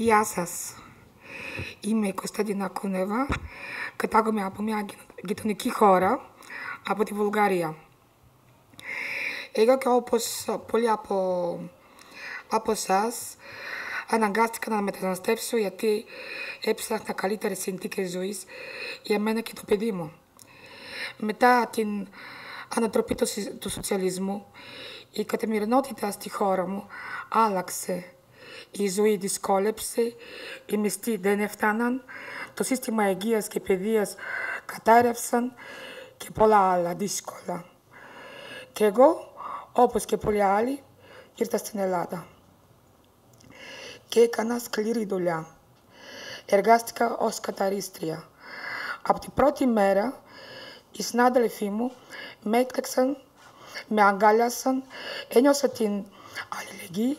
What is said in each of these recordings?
Γεια σας. Είμαι η Κωνσταντίνα Κούνεβα. Κατάγομαι από μια γειτονική χώρα, από τη Βουλγαρία. Εγώ και όπως πολλοί από, από εσάς, αναγκάστηκα να μεταναστεύσω γιατί έψαχνα καλύτερες συνθήκες ζωής για μένα και το παιδί μου. Μετά την ανατροπή του, του σοσιαλισμού, η καθημερινότητα στη χώρα μου άλλαξε η ζωή δυσκόλεψε, οι μισθοί δεν έφταναν, το σύστημα υγείας και παιδείας κατάρρευσαν και πολλά άλλα δύσκολα. Και εγώ, όπως και πολλοί άλλοι, ήρθα στην Ελλάδα. Και έκανα σκληρή δουλειά. Εργάστηκα ως καταρίστρια. Από την πρώτη μέρα, οι συνάδελφοί μου με έκλεξαν, με αγκάλιασαν, ένιωσα την αλληλεγγύη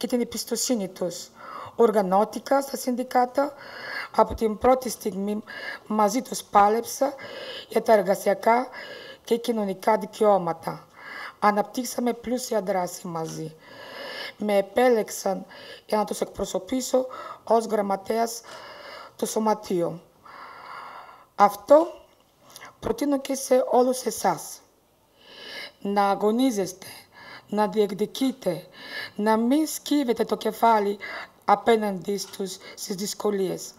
και την εμπιστοσύνη τους. Οργανώτηκα στα συνδικάτα, από την πρώτη στιγμή μαζί τους πάλεψα για τα εργασιακά και κοινωνικά δικαιώματα. Αναπτύξαμε πλούσια δράση μαζί. Με επέλεξαν για να τους εκπροσωπήσω ως γραμματέας του Σωματείου. Αυτό προτείνω και σε όλους εσάς. Να αγωνίζεστε να διεκδικείτε, να μην σκύβετε το κεφάλι απέναντι στους, στις δυσκολίες.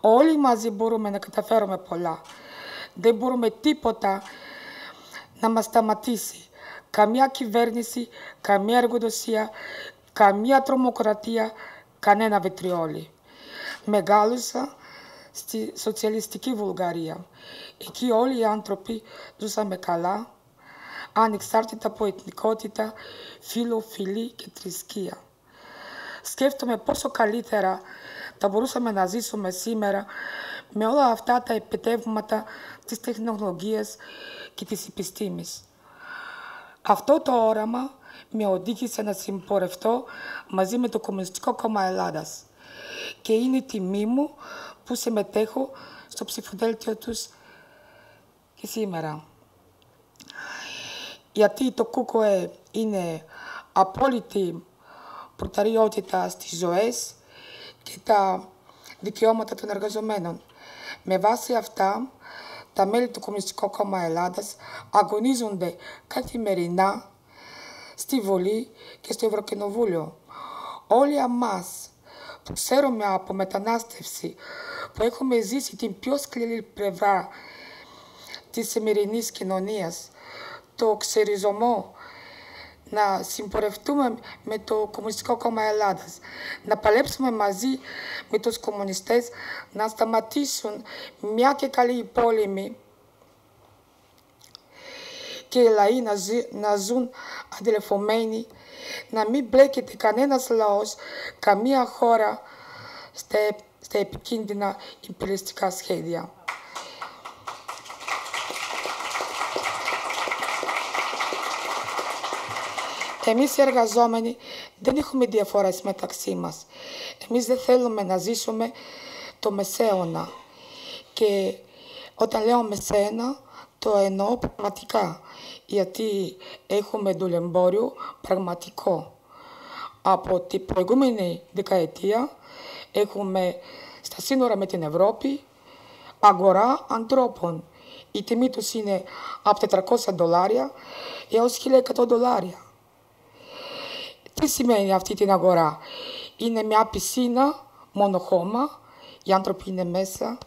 Όλοι μαζί μπορούμε να καταφέρουμε πολλά. Δεν μπορούμε τίποτα να μας σταματήσει. Καμία κυβέρνηση, καμία εργοδοσία, καμία τρομοκρατία, κανένα βετριόλι. Μεγάλωσα στη σοσιαλιστική Βουλγαρία. Εκεί όλοι οι άνθρωποι ζούσαμε καλά, ανεξάρτητα από εθνικότητα, φίλο, φιλή και θρησκεία. Σκέφτομαι πόσο καλύτερα θα μπορούσαμε να ζήσουμε σήμερα με όλα αυτά τα επιτεύγματα της τεχνολογίας και της επιστήμης. Αυτό το όραμα με οδήγησε να συμπορευτώ μαζί με το Κομμουνιστικό Κόμμα Ελλάδας και είναι η τιμή μου που συμμετέχω στο ψηφοδέλτιο τους και σήμερα γιατί το ΚΚΕ είναι απόλυτη προτεραιότητα στις ζωές και τα δικαιώματα των εργαζομένων. Με βάση αυτά, τα μέλη του Κομμουνιστικού Κόμμα Ελλάδας αγωνίζονται καθημερινά στη Βουλή και στο Ευρωκοινοβούλιο. Όλοι εμάς που ξέρουμε από μετανάστευση, που έχουμε ζήσει την πιο σκληρή πλευρά της σημερινής κοινωνίας, το ξεριζωμό, να συμπορευτούμε με το Κομμουνιστικό Κόμμα Ελλάδας, να παλέψουμε μαζί με τους κομμουνιστές, να σταματήσουν μια και καλή πόλεμη και οι λαοί να, ζει, να ζουν αντιλεφωμένοι, να μην μπλέκεται κανένας λαός, καμία χώρα στα, στα επικίνδυνα υπηρεστικά σχέδια. Εμείς οι εργαζόμενοι δεν έχουμε διαφορές μεταξύ μας. Εμείς δεν θέλουμε να ζήσουμε το μεσαίωνα. Και όταν λέω μεσαίωνα, το εννοώ πραγματικά. Γιατί έχουμε δουλεμπόριο πραγματικό. Από την προηγούμενη δεκαετία έχουμε στα σύνορα με την Ευρώπη αγορά ανθρώπων. Η τιμή τους είναι από 400 δολάρια έως 1100 δολάρια. Τι σημαίνει αυτή την αγορά; Είναι μια πισίνα, μόνο χώμα, οι άνθρωποι είναι μέσα,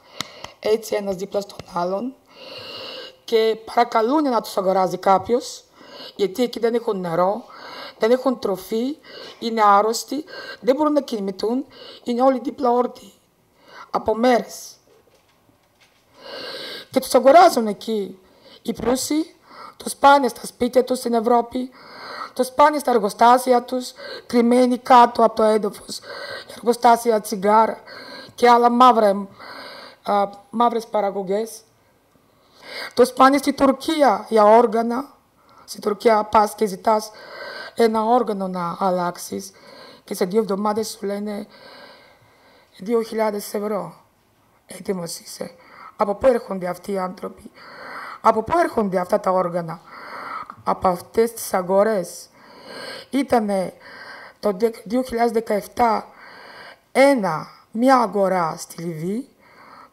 έτσι ένας δίπλα στον άλλον και παρακαλούν να τους αγοράζει κάποιος, γιατί εκεί δεν έχουν νερό, δεν έχουν τροφή, είναι άρρωστοι, δεν μπορούν να κινηθούν, είναι όλοι δίπλα όρτιοι, από μέρες. Και τους αγοράζουν εκεί οι πλούσιοι, τους πάνε στα σπίτια τους στην Ευρώπη, το σπάνε στα εργοστάσια τους, κρυμμένοι κάτω από το έδαφος, εργοστάσια τσιγάρα και άλλα μαύρα, α, μαύρες παραγωγές. Το σπάνε στη Τουρκία για όργανα. Στην Τουρκία πας και ζητάς ένα όργανο να αλλάξεις και σε δύο εβδομάδες σου λένε 2.000 ευρώ. Έτοιμος είσαι. Από πού έρχονται αυτοί οι άνθρωποι. Από πού έρχονται αυτά τα όργανα από αυτές τις αγορές. Ήταν το 2017 ένα, μια αγορά στη Λιβύη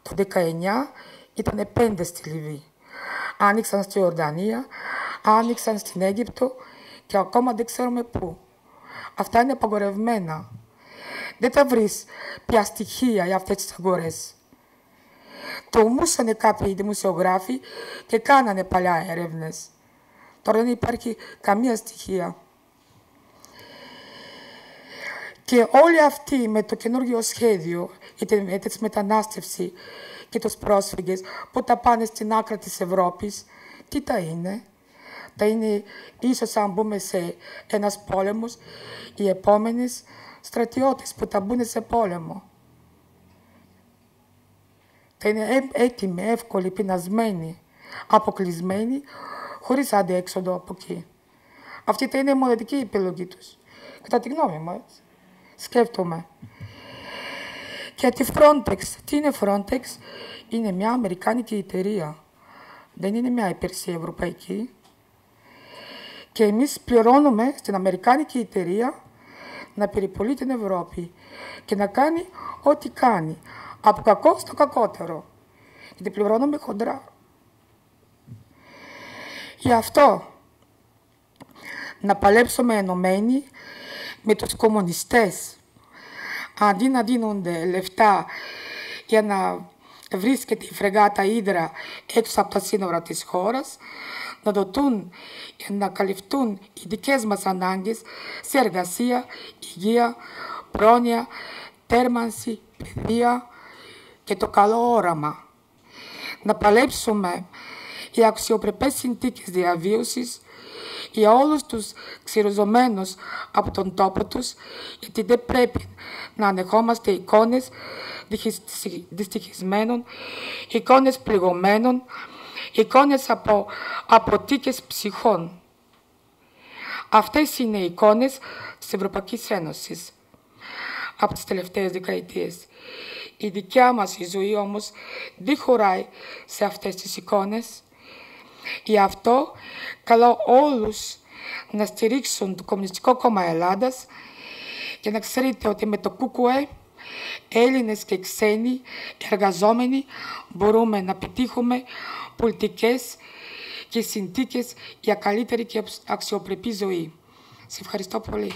το 19 ήταν πέντε στη Λιβύη. Άνοιξαν στη Ορδανία, άνοιξαν στην Αίγυπτο και ακόμα δεν ξέρουμε πού. Αυτά είναι απαγορευμένα. Δεν θα βρεις πια στοιχεία για αυτές τις αγορές. Τολμούσαν κάποιοι δημοσιογράφοι και κάνανε παλιά έρευνες. Τώρα δεν υπάρχει καμία στοιχεία. Και όλοι αυτοί με το καινούργιο σχέδιο για τη μετανάστευση και τους πρόσφυγες που τα πάνε στην άκρα της Ευρώπης, τι τα είναι; Θα είναι ίσως αν μπούμε σε ένας πόλεμος, οι επόμενες στρατιώτες που θα μπουν σε πόλεμο. Θα είναι έτοιμοι, εύκολοι, πεινασμένοι, αποκλεισμένοι, χωρίς αντέξοδο από εκεί. Αυτή θα είναι η μοναδική επιλογή τους. Κατά τη γνώμη μου, έτσι. Σκέφτομαι. Και τη Frontex. Τι είναι Frontex? Είναι μια αμερικάνικη εταιρεία. Δεν είναι μια υπηρεσία ευρωπαϊκή. Και εμείς πληρώνουμε στην αμερικάνικη εταιρεία να περιπολεί την Ευρώπη και να κάνει ό,τι κάνει. Από κακό στο κακότερο. Γιατί πληρώνουμε χοντρά. Γι' αυτό να παλέψουμε ενωμένοι με τους κομμουνιστές αντί να δίνονται λεφτά για να βρίσκεται η φρεγάτα Ήδρα έξω από τα σύνορα της χώρας, να δοτούν για να καλυφθούν οι δικές μας ανάγκες σε εργασία, υγεία, πρόνοια, τέρμανση, παιδεία και το καλό όραμα. Να παλέψουμε για αξιοπρεπές συνθήκες διαβίωσης για όλους τους ξηροζωμένους από τον τόπο τους, γιατί δεν πρέπει να ανεχόμαστε εικόνες δυστυχισμένων, εικόνες πληγωμένων, εικόνες από αποτύκες ψυχών. Αυτές είναι οι εικόνες της Ευρωπαϊκής Ένωσης από τις τελευταίες δεκαετίες. Η δικιά μας η ζωή όμως δεν χωράει σε αυτές τις εικόνες. Γι' αυτό καλώ όλους να στηρίξουν το Κομμουνιστικό Κόμμα Ελλάδας και να ξέρετε ότι με το ΚΚΕ Έλληνες και ξένοι εργαζόμενοι μπορούμε να πετύχουμε πολιτικές και συνθήκες για καλύτερη και αξιοπρεπή ζωή. Σε ευχαριστώ πολύ.